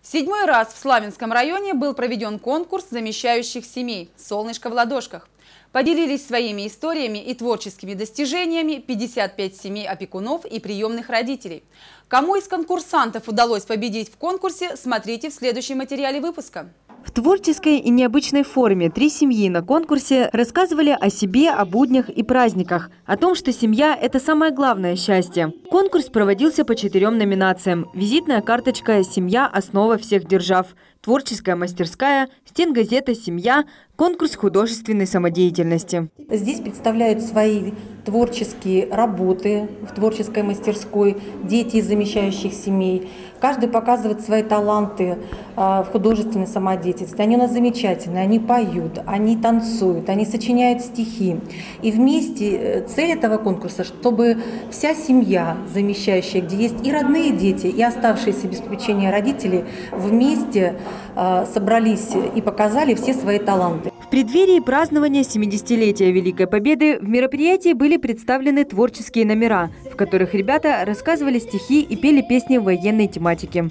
В седьмой раз в Славянском районе был проведен конкурс замещающих семей «Солнышко в ладошках». Поделились своими историями и творческими достижениями 55 семей опекунов и приемных родителей. Кому из конкурсантов удалось победить в конкурсе, смотрите в следующем материале выпуска. В творческой и необычной форме три семьи на конкурсе рассказывали о себе, о буднях и праздниках, о том, что семья – это самое главное счастье. Конкурс проводился по четырем номинациям. Визитная карточка «Семья – основа всех держав», творческая мастерская, стенгазета «Семья», конкурс художественной самодеятельности. Здесь представляют свои творческие работы в творческой мастерской, дети из замещающих семей. Каждый показывает свои таланты а, в художественной самодеятельности. Они у нас замечательные, они поют, они танцуют, они сочиняют стихи. И вместе э, цель этого конкурса, чтобы вся семья замещающая, где есть и родные дети, и оставшиеся без попечения родители, вместе собрались и показали все свои таланты. В преддверии празднования 70-летия Великой Победы в мероприятии были представлены творческие номера, в которых ребята рассказывали стихи и пели песни военной тематики.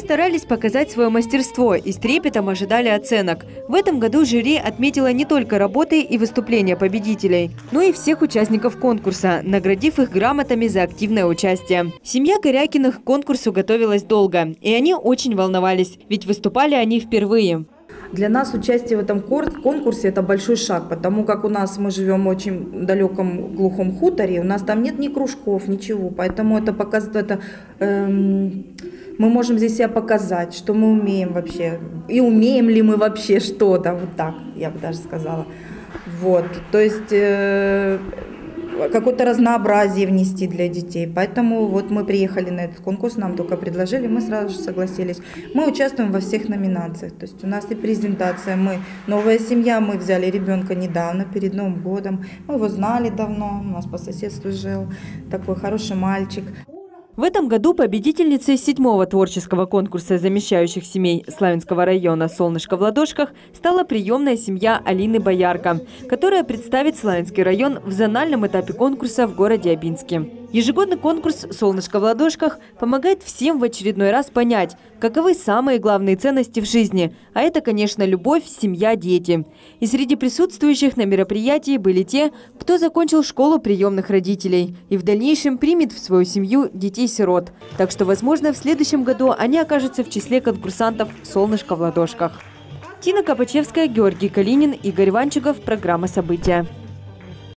Старались показать свое мастерство и с трепетом ожидали оценок. В этом году жюри отметило не только работы и выступления победителей, но и всех участников конкурса, наградив их грамотами за активное участие. Семья Корякиных к конкурсу готовилась долго, и они очень волновались, ведь выступали они впервые. Для нас участие в этом конкурсе – это большой шаг, потому как у нас мы живем в очень далеком глухом хуторе, у нас там нет ни кружков, ничего, поэтому это показывает, это, эм, мы можем здесь себя показать, что мы умеем вообще, и умеем ли мы вообще что-то, вот так, я бы даже сказала. Вот, то есть э, какое-то разнообразие внести для детей. Поэтому вот мы приехали на этот конкурс, нам только предложили, мы сразу же согласились. Мы участвуем во всех номинациях. То есть у нас и презентация, мы новая семья, мы взяли ребенка недавно, перед Новым годом. Мы его знали давно, у нас по соседству жил такой хороший мальчик. В этом году победительницей седьмого творческого конкурса замещающих семей Славянского района «Солнышко в ладошках» стала приемная семья Алины Боярко, которая представит Славянский район в зональном этапе конкурса в городе Абинске. Ежегодный конкурс «Солнышко в ладошках» помогает всем в очередной раз понять, каковы самые главные ценности в жизни. А это, конечно, любовь, семья, дети. И среди присутствующих на мероприятии были те, кто закончил школу приемных родителей и в дальнейшем примет в свою семью детей-сирот. Так что, возможно, в следующем году они окажутся в числе конкурсантов «Солнышко в ладошках». Тина Капачевская, Георгий Калинин, Игорь Ванчиков. Программа «События».